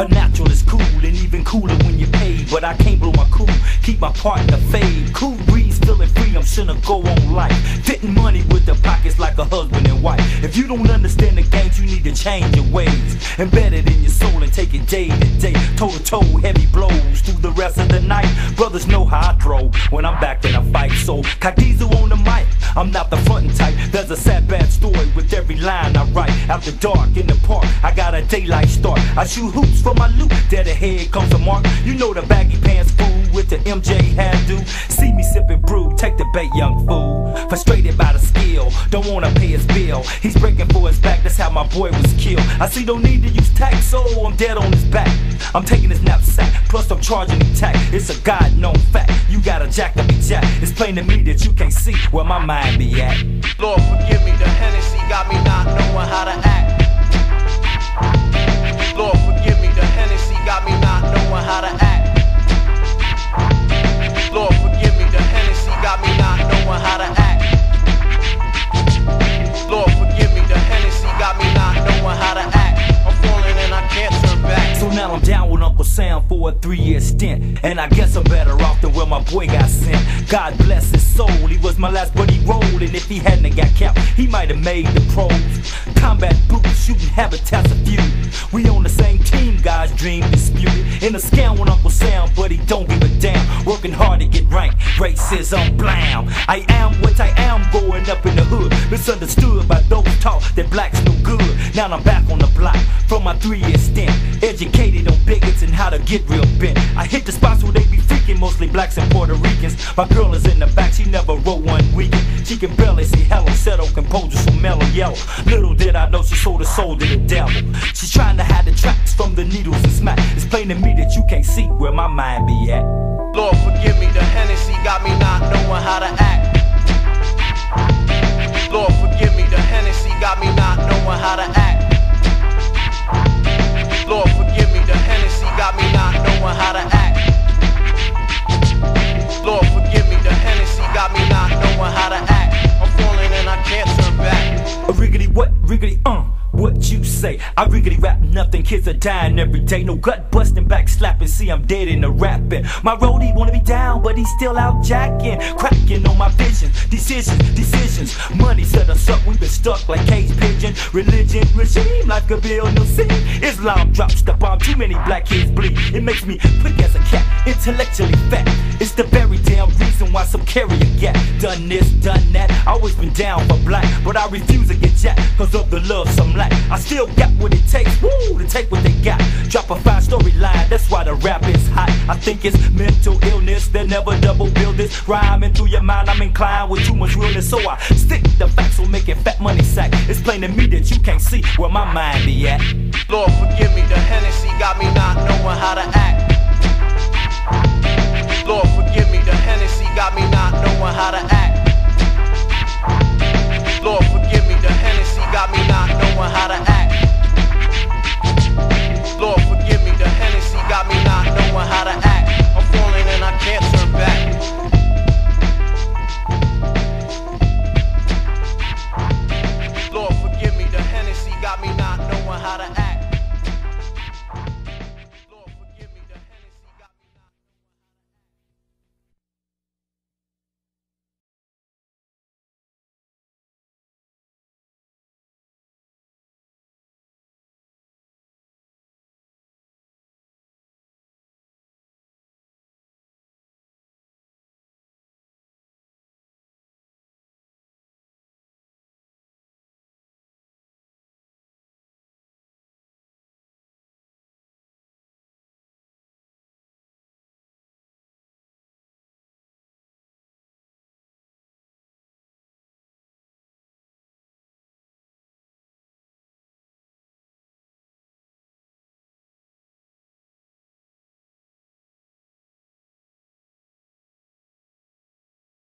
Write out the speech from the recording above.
A natural is cool and even cooler when you pay. But I can't blow my cool, keep my partner fade. Cool breeze, feeling free, I'm finna go on life. Fitting money with the pockets like a husband and wife. If you don't understand the games, you need to change your ways. Embed it in your soul and take it day to day. Toe to toe, heavy blows through the rest of the night. Brothers know how I throw when I'm back in a fight. So, Kadizu on the mic, I'm not the frontin' type. There's a sad, bad story with every line I write. After dark in the park, I a daylight start. I shoot hoops for my loot, dead ahead comes a mark. You know the baggy pants fool with the MJ hairdo. See me sipping brew, take the bait, young fool. Frustrated by the skill, don't wanna pay his bill. He's breaking for his back, that's how my boy was killed. I see no need to use tax, so I'm dead on his back. I'm taking his knapsack, plus I'm charging him tax. It's a God known fact. You got a jack to be jack. It's plain to me that you can't see where my mind be at. Lord, forgive me, the Hennessy got me not knowing how to act. Three year stint. And I guess I'm better off than where my boy got sent. God bless his soul, he was my last buddy rolled. And if he hadn't got capped, he might have made the pros. Combat boots, shooting habitats a few. We on the same team, guys, dream disputed. In a scam with Uncle Sam, but he don't give a damn. Working hard to get ranked, racism blam. I am what I am, growing up in the hood. Misunderstood by those taught that black's no good. Now I'm back on the block from my three year stint. Educated on bigots get real bent. I hit the spots where they be freaking, mostly blacks and Puerto Ricans. My girl is in the back, she never wrote one weekend. She can barely see hello, settle composure so mellow yellow. Little did I know she sold her soul to the devil. She's trying to hide the tracks from the needles and smack. It's plain to me that you can't see where my mind be at. Lord, forgive me, the Hennessy got me not knowing how to act. Lord, forgive me, the Hennessy got me not knowing how to act. Say? I riggedy rap nothing. Kids are dying every day. No gut busting, back slapping. See, I'm dead in the rapping. My roadie wanna be down, but he's still out jacking. Cracking on my vision. Decisions, decisions. Money set us up. We've been stuck like cage pigeon. Religion, regime, be a new scene. Islam drops the bomb. Too many black kids bleed. It makes me quick as a cat. Intellectually fat. It's the very damn reason why some carry a gap. Done this, done that. Always been down for black, but I refuse to get jacked. Cause of the love some lack. I still got what it takes woo, to take what they got. Drop a five story line, that's why the rap is hot. I think it's mental illness, they'll never double build this. Rhyming through your mind, I'm inclined with too much realness, so I stick the facts on making fat money sack. It's plain to me that you can't see where my mind be at. Lord, forgive me, the Hennessy got me not knowing how to act. Lord, forgive me, the Hennessy got me not knowing how to act.